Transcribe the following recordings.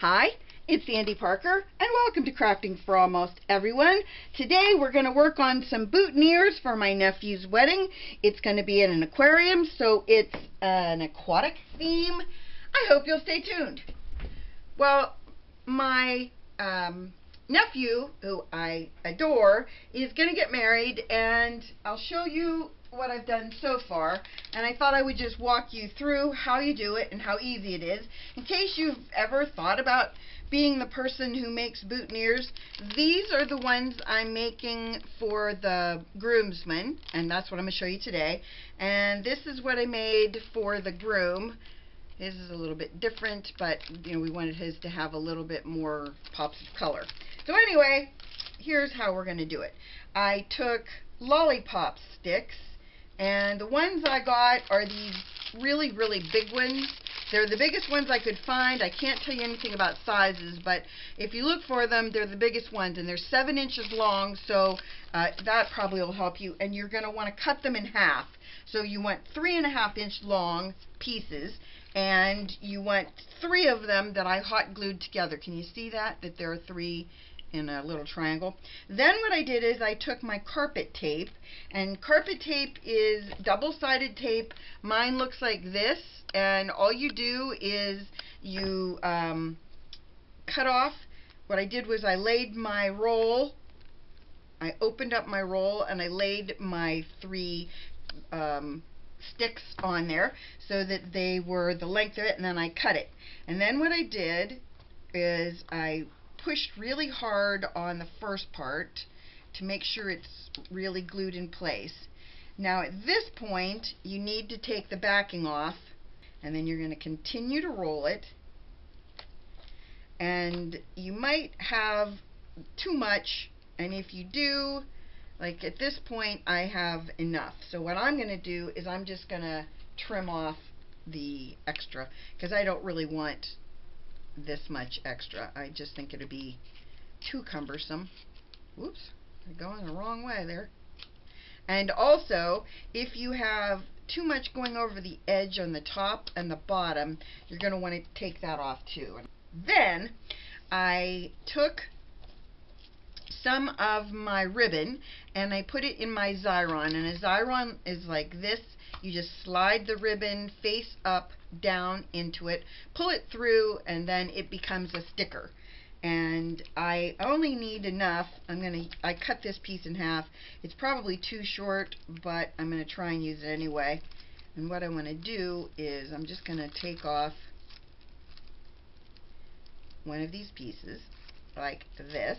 Hi, it's Sandy Parker, and welcome to Crafting for Almost Everyone. Today we're going to work on some boutonnieres for my nephew's wedding. It's going to be in an aquarium, so it's an aquatic theme. I hope you'll stay tuned. Well, my um, nephew, who I adore, is going to get married, and I'll show you what I've done so far, and I thought I would just walk you through how you do it and how easy it is. In case you've ever thought about being the person who makes boutonnieres, these are the ones I'm making for the groomsmen, and that's what I'm going to show you today. And this is what I made for the groom. His is a little bit different, but you know we wanted his to have a little bit more pops of color. So anyway, here's how we're going to do it. I took lollipop sticks and the ones I got are these really, really big ones. They're the biggest ones I could find. I can't tell you anything about sizes, but if you look for them, they're the biggest ones, and they're 7 inches long, so uh, that probably will help you. And you're going to want to cut them in half. So you want 3.5 inch long pieces, and you want three of them that I hot glued together. Can you see that? That there are three in a little triangle. Then what I did is I took my carpet tape, and carpet tape is double-sided tape. Mine looks like this, and all you do is you um, cut off. What I did was I laid my roll, I opened up my roll, and I laid my three um, sticks on there so that they were the length of it, and then I cut it. And then what I did is I pushed really hard on the first part to make sure it's really glued in place. Now at this point you need to take the backing off and then you're going to continue to roll it and you might have too much and if you do like at this point I have enough so what I'm going to do is I'm just going to trim off the extra because I don't really want this much extra. I just think it would be too cumbersome. Whoops, I'm going the wrong way there. And also, if you have too much going over the edge on the top and the bottom, you're going to want to take that off too. Then, I took some of my ribbon and I put it in my Xyron and a Xyron is like this you just slide the ribbon face up down into it pull it through and then it becomes a sticker. And I only need enough I'm gonna I cut this piece in half. It's probably too short but I'm gonna try and use it anyway. And what I want to do is I'm just gonna take off one of these pieces like this.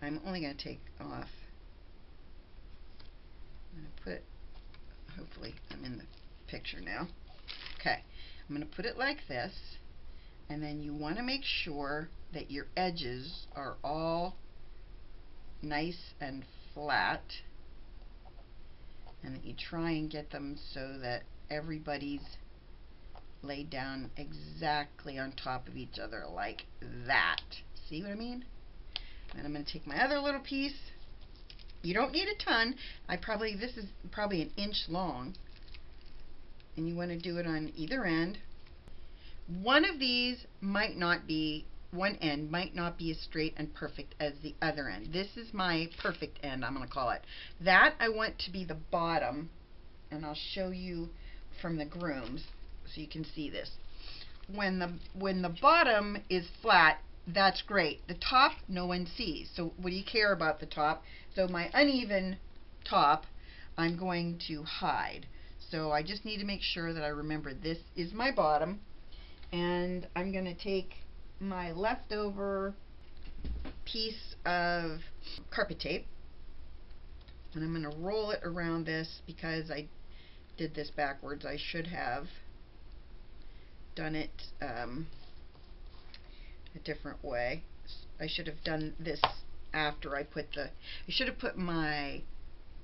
I'm only going to take off. Put, hopefully I'm in the picture now. Okay, I'm going to put it like this, and then you want to make sure that your edges are all nice and flat, and that you try and get them so that everybody's laid down exactly on top of each other like that. See what I mean? And I'm going to take my other little piece. You don't need a ton. I probably, this is probably an inch long. And you want to do it on either end. One of these might not be, one end might not be as straight and perfect as the other end. This is my perfect end, I'm going to call it. That I want to be the bottom. And I'll show you from the grooms so you can see this. When the, when the bottom is flat, that's great. The top, no one sees. So what do you care about the top? So my uneven top, I'm going to hide. So I just need to make sure that I remember this is my bottom. And I'm going to take my leftover piece of carpet tape and I'm going to roll it around this because I did this backwards. I should have done it um, a different way. I should have done this after I put the, I should have put my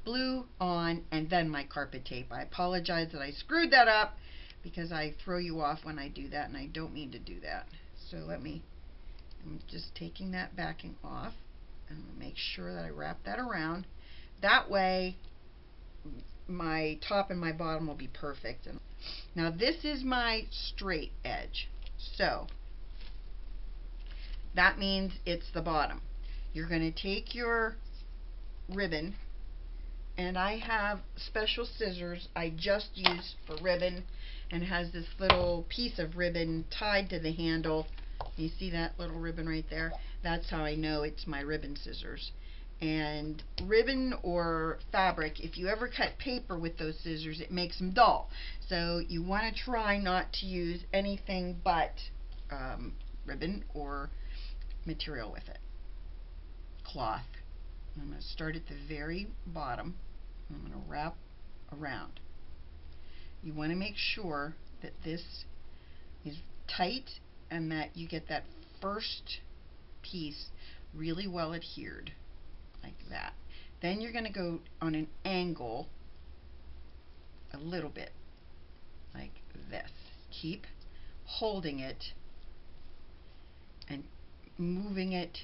blue on and then my carpet tape. I apologize that I screwed that up because I throw you off when I do that and I don't mean to do that. So let me, I'm just taking that backing off and make sure that I wrap that around. That way my top and my bottom will be perfect. And Now this is my straight edge. So that means it's the bottom. You're going to take your ribbon and I have special scissors I just use for ribbon and has this little piece of ribbon tied to the handle. You see that little ribbon right there? That's how I know it's my ribbon scissors. And ribbon or fabric, if you ever cut paper with those scissors, it makes them dull. So you want to try not to use anything but um, ribbon or material with it. Cloth. I'm going to start at the very bottom. I'm going to wrap around. You want to make sure that this is tight and that you get that first piece really well adhered like that. Then you're going to go on an angle a little bit like this. Keep holding it and moving it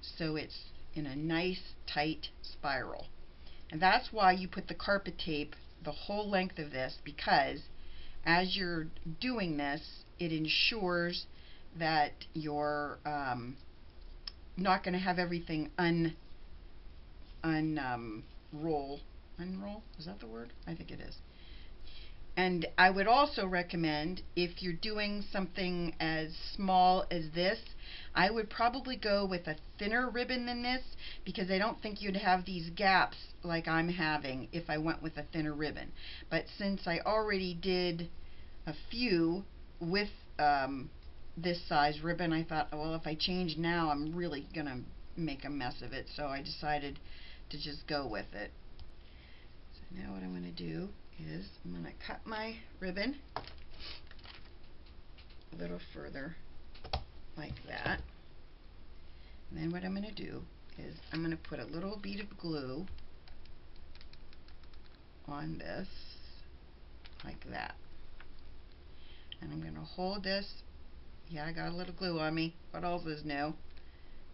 so it's in a nice tight spiral. And that's why you put the carpet tape the whole length of this because as you're doing this it ensures that you're um, not going to have everything un un um, roll. Unroll? Is that the word? I think it is and I would also recommend if you're doing something as small as this, I would probably go with a thinner ribbon than this because I don't think you'd have these gaps like I'm having if I went with a thinner ribbon. But since I already did a few with um, this size ribbon, I thought, well, if I change now, I'm really going to make a mess of it. So I decided to just go with it. So now what I'm going to do is I'm going to cut my ribbon a little further like that. And then what I'm going to do is I'm going to put a little bead of glue on this like that. And I'm going to hold this. Yeah, I got a little glue on me. What else is new? I'm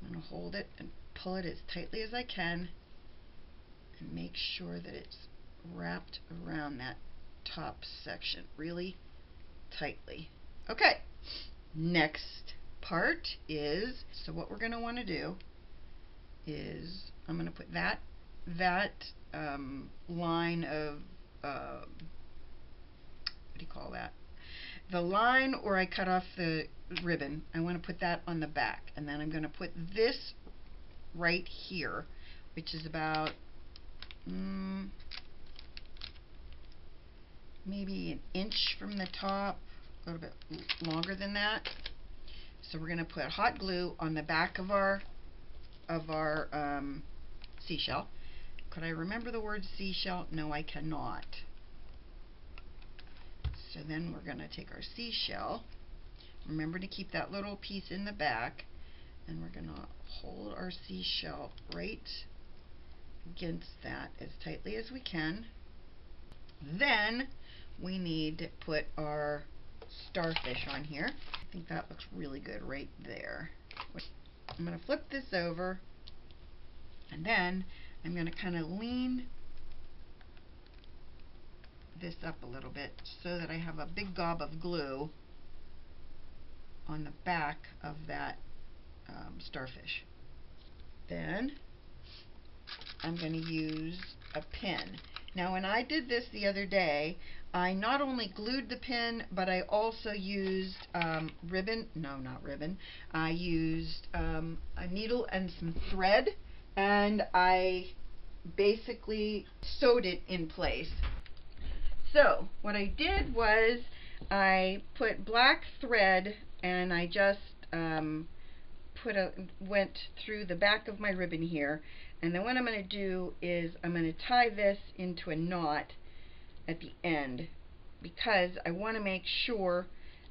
going to hold it and pull it as tightly as I can and make sure that it's wrapped around that top section really tightly. Okay, next part is, so what we're going to want to do is I'm going to put that that um, line of, uh, what do you call that? The line where I cut off the ribbon, I want to put that on the back. And then I'm going to put this right here, which is about, maybe an inch from the top, a little bit longer than that. So we're going to put hot glue on the back of our of our um, seashell. Could I remember the word seashell? No, I cannot. So then we're going to take our seashell. Remember to keep that little piece in the back. And we're going to hold our seashell right against that as tightly as we can. Then we need to put our starfish on here. I think that looks really good right there. I'm going to flip this over and then I'm going to kind of lean this up a little bit so that I have a big gob of glue on the back of that um, starfish. Then I'm going to use a pin. Now when I did this the other day, I not only glued the pin, but I also used um, ribbon, no not ribbon, I used um, a needle and some thread and I basically sewed it in place. So what I did was I put black thread and I just um, put a went through the back of my ribbon here and then what I'm going to do is I'm going to tie this into a knot at the end because I want to make sure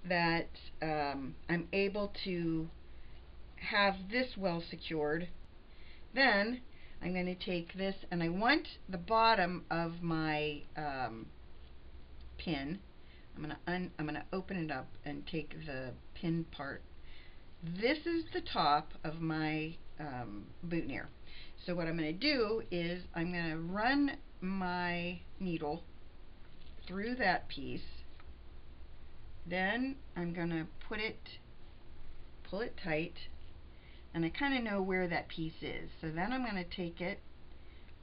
that um, I'm able to have this well secured. Then I'm going to take this and I want the bottom of my um, pin. I'm going to I'm going to open it up and take the pin part. This is the top of my um, boutonniere. So what I'm going to do is I'm going to run my needle through that piece then I'm going to put it, pull it tight, and I kind of know where that piece is. So then I'm going to take it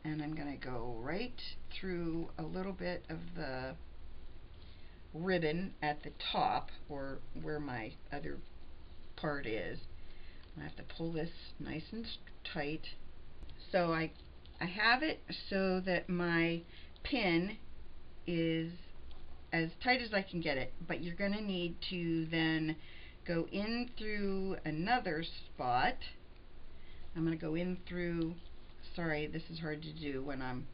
and I'm going to go right through a little bit of the ribbon at the top or where my other part is. I have to pull this nice and tight. So I I have it so that my pin is as tight as I can get it, but you're going to need to then go in through another spot. I'm going to go in through, sorry, this is hard to do when I'm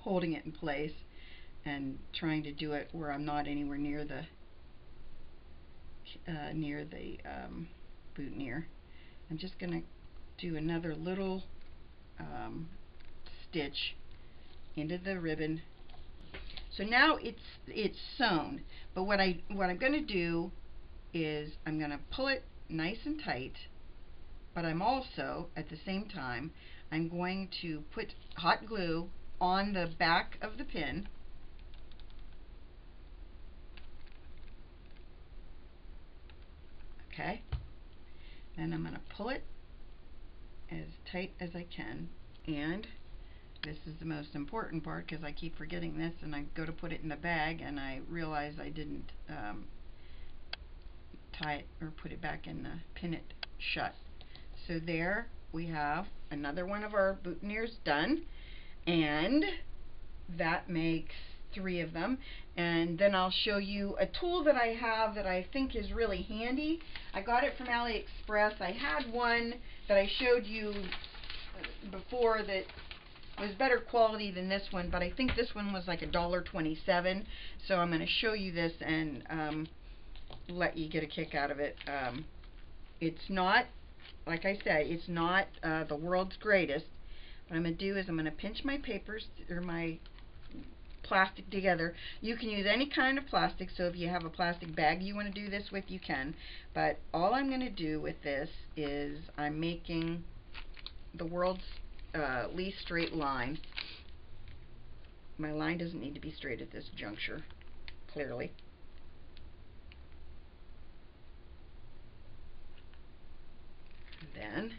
holding it in place and trying to do it where I'm not anywhere near the uh, near the um, boutonniere. I'm just going to do another little um, stitch into the ribbon. So now it's it's sewn, but what I what I'm going to do is I'm going to pull it nice and tight, but I'm also at the same time I'm going to put hot glue on the back of the pin. Okay. Then I'm going to pull it as tight as I can and this is the most important part because I keep forgetting this and I go to put it in the bag and I realize I didn't um, tie it or put it back in the pin it shut. So there we have another one of our boutonnieres done and that makes three of them. And then I'll show you a tool that I have that I think is really handy. I got it from AliExpress. I had one that I showed you before that was better quality than this one but I think this one was like a dollar twenty-seven so I'm going to show you this and um, let you get a kick out of it um, it's not like I say, it's not uh, the world's greatest what I'm going to do is I'm going to pinch my papers or my plastic together. You can use any kind of plastic, so if you have a plastic bag you want to do this with, you can. But all I'm going to do with this is I'm making the world's uh, least straight line. My line doesn't need to be straight at this juncture, clearly. Then,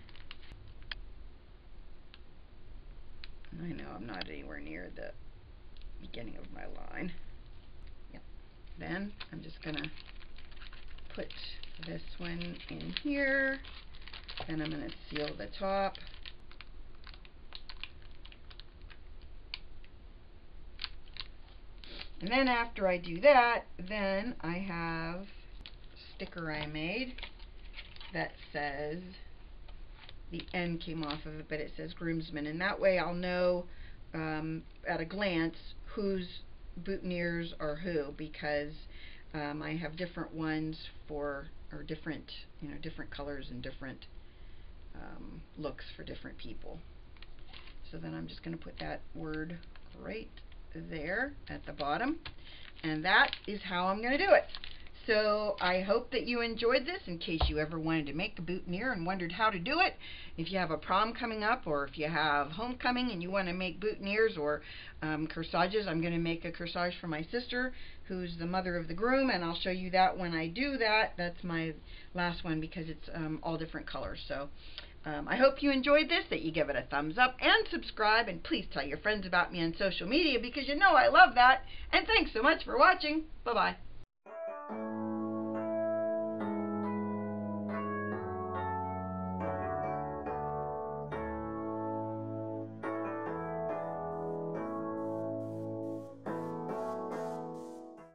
I know I'm not anywhere near the beginning of my line. Yep. Then I'm just going to put this one in here. and I'm going to seal the top. And then after I do that, then I have sticker I made that says the N came off of it, but it says groomsman. And that way I'll know um, at a glance whose boutonnieres are who because um, I have different ones for or different you know different colors and different um, looks for different people. So then I'm just going to put that word right there at the bottom and that is how I'm going to do it. So I hope that you enjoyed this in case you ever wanted to make a boutonniere and wondered how to do it. If you have a prom coming up or if you have homecoming and you want to make boutonnieres or um, corsages, I'm going to make a corsage for my sister who's the mother of the groom and I'll show you that when I do that. That's my last one because it's um, all different colors. So um, I hope you enjoyed this, that you give it a thumbs up and subscribe, and please tell your friends about me on social media because you know I love that. And thanks so much for watching. Bye bye.